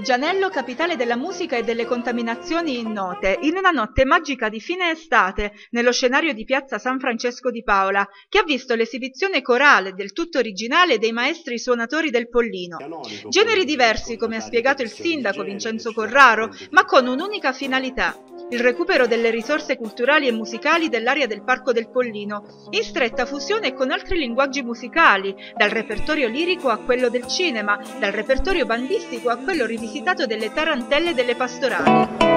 Gianello, capitale della musica e delle contaminazioni note, in una notte magica di fine estate, nello scenario di piazza San Francesco di Paola, che ha visto l'esibizione corale del tutto originale dei maestri suonatori del Pollino. Generi diversi, come ha spiegato il sindaco Vincenzo Corraro, ma con un'unica finalità, il recupero delle risorse culturali e musicali dell'area del Parco del Pollino, in stretta fusione con altri linguaggi musicali, dal repertorio lirico a quello del cinema, dal repertorio bandistico a quello rivisitato visitato delle tarantelle delle pastorali.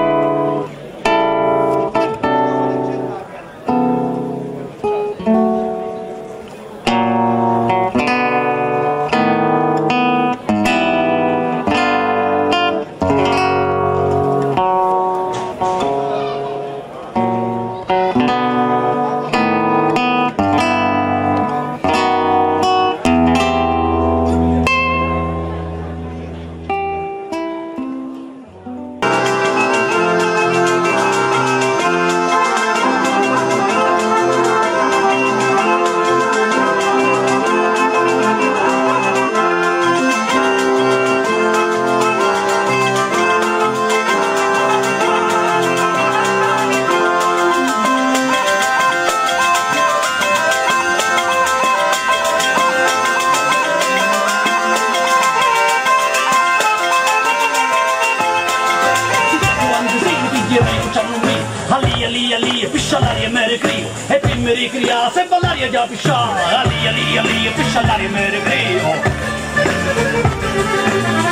çanuri Ali Ali Ali pişalar ya mergri Hep imri kriya sembalar ya ya pişar Ali Ali Ali pişalar ya mergri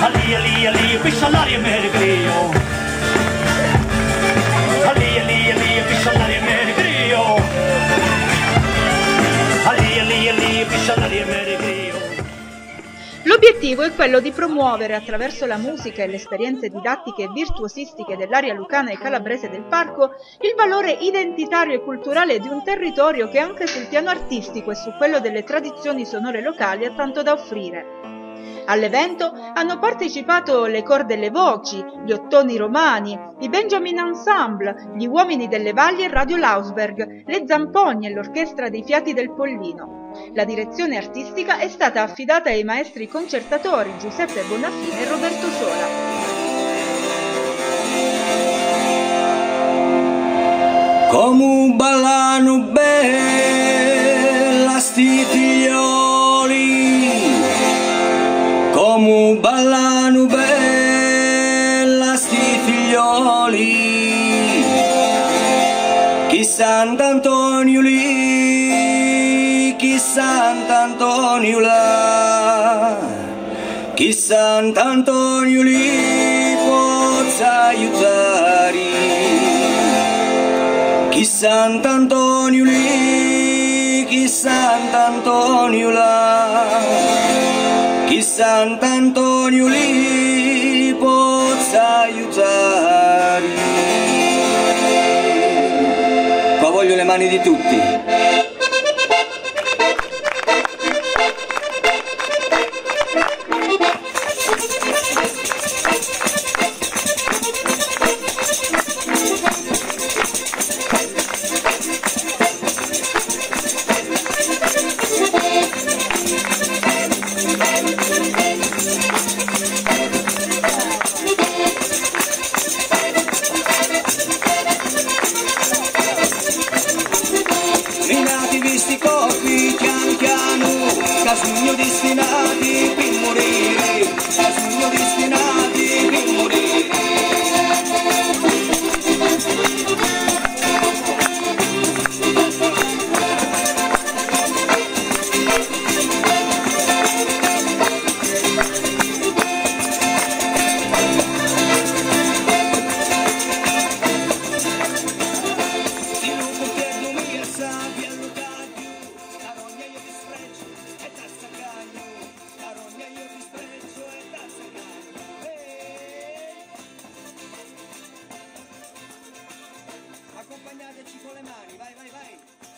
Ali Ali Ali pişalar ya mergri L'obiettivo è quello di promuovere attraverso la musica e le esperienze didattiche e virtuosistiche dell'area lucana e calabrese del parco il valore identitario e culturale di un territorio che anche sul piano artistico e su quello delle tradizioni sonore locali ha tanto da offrire. All'evento hanno partecipato le Corde e le Voci, gli Ottoni Romani, i Benjamin Ensemble, gli Uomini delle Valli e Radio Lausberg, le Zampogne e l'Orchestra dei Fiati del Pollino. La direzione artistica è stata affidata ai maestri concertatori Giuseppe Bonafine e Roberto Sola. Come ballano bella come ballano bella sti figlioli, chi Sant'Antonio lì, chi Sant'Antonio là, chi Sant'Antonio lì possa aiutare. Chi Sant'Antonio lì, chi Sant'Antonio là, Sant'Antonio lì possa aiutare. Qua voglio le mani di tutti. Casugno destinati per morire, casugno destinati per morire. accompagnateci con le mani, vai, vai, vai!